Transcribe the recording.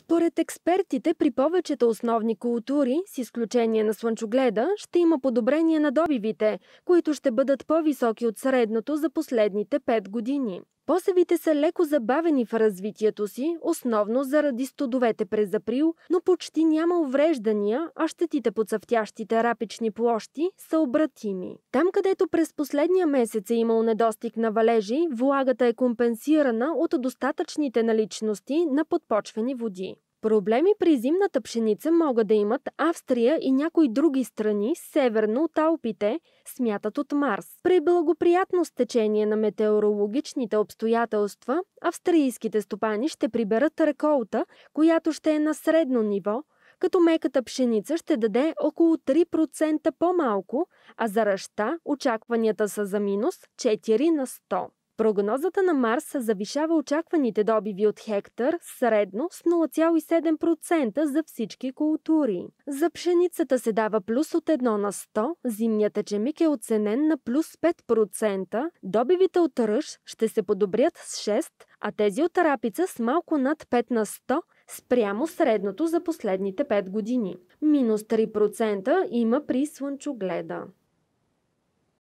Според експертите, при повечето основни култури, с изключение на слънчогледа, ще има подобрение на добивите, които ще бъдат по-високи от средното за последните 5 години. Посевите са леко забавени в развитието си, основно заради студовете през април, но почти няма увреждания, а щетите по цъфтящите рапични площи са обратими. Там, където през последния месец е имал недостиг на валежи, влагата е компенсирана от достатъчните наличности на подпочвени води. Проблеми при зимната пшеница могат да имат Австрия и някои други страни северно от Алпите, смятат от Марс. При благоприятно стечение на метеорологичните обстоятелства, австрийските стопани ще приберат реколта, която ще е на средно ниво, като меката пшеница ще даде около 3% по-малко, а за ръща очакванията са за минус 4 на 100. Прогнозата на Марс завишава очакваните добиви от хектар средно с 0,7% за всички култури. За пшеницата се дава плюс от 1 на 100, зимният ечемик е оценен на плюс 5%, добивите от ръж ще се подобрят с 6, а тези от рапица с малко над 5 на 100 спрямо средното за последните 5 години. Минус 3% има при слънчогледа.